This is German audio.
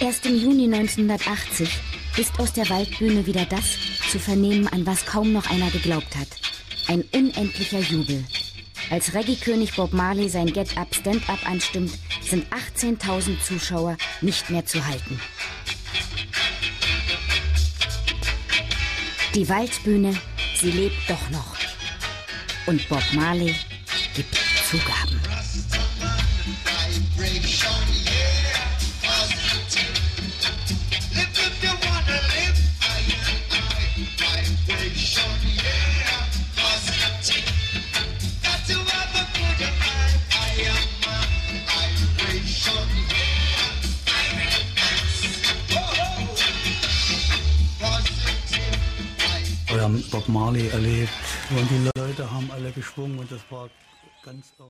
Erst im Juni 1980 ist aus der Waldbühne wieder das zu vernehmen, an was kaum noch einer geglaubt hat. Ein unendlicher Jubel. Als Reggae-König Bob Marley sein Get Up Stand Up anstimmt, sind 18.000 Zuschauer nicht mehr zu halten. Die Waldbühne, sie lebt doch noch. Und Bob Marley gibt Zugaben. Haben Bob Marley erlebt. Und die Leute haben alle geschwungen und das war ganz